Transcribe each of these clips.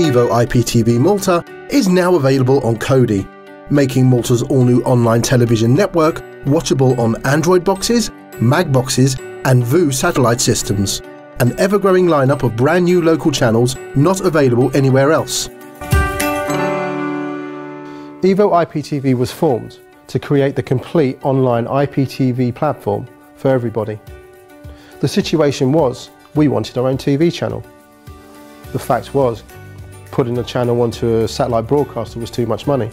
Evo IPTV Malta is now available on Kodi, making Malta's all-new online television network watchable on Android boxes, Mag boxes and VU satellite systems. An ever-growing lineup of brand new local channels not available anywhere else. Evo IPTV was formed to create the complete online IPTV platform for everybody. The situation was we wanted our own TV channel. The fact was putting a channel onto a satellite broadcaster was too much money.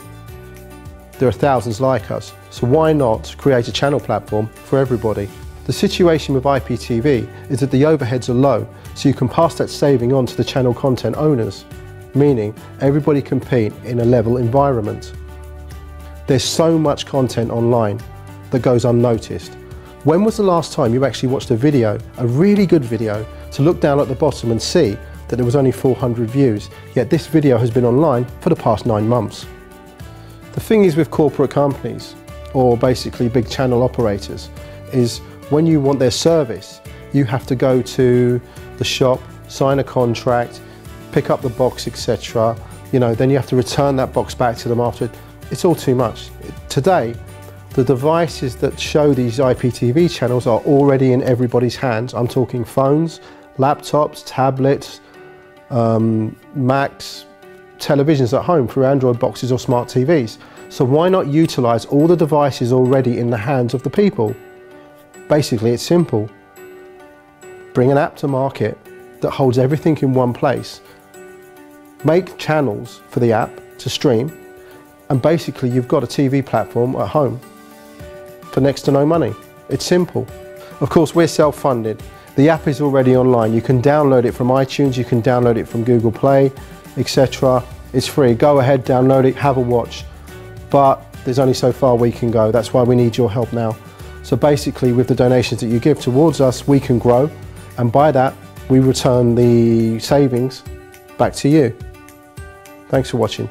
There are thousands like us, so why not create a channel platform for everybody? The situation with IPTV is that the overheads are low, so you can pass that saving on to the channel content owners, meaning everybody compete in a level environment. There's so much content online that goes unnoticed. When was the last time you actually watched a video, a really good video, to look down at the bottom and see that there was only 400 views, yet this video has been online for the past nine months? The thing is with corporate companies, or basically big channel operators, is when you want their service, you have to go to the shop, sign a contract, pick up the box, etc. You know, then you have to return that box back to them after it's all too much. Today, the devices that show these IPTV channels are already in everybody's hands. I'm talking phones, laptops, tablets, um, Macs, televisions at home through Android boxes or smart TVs. So why not utilize all the devices already in the hands of the people? Basically, it's simple. Bring an app to market that holds everything in one place. Make channels for the app to stream and basically you've got a TV platform at home for next to no money. It's simple. Of course, we're self-funded. The app is already online. You can download it from iTunes, you can download it from Google Play, etc. It's free. Go ahead, download it, have a watch. But there's only so far we can go. That's why we need your help now. So basically, with the donations that you give towards us, we can grow. And by that, we return the savings back to you. Thanks for watching.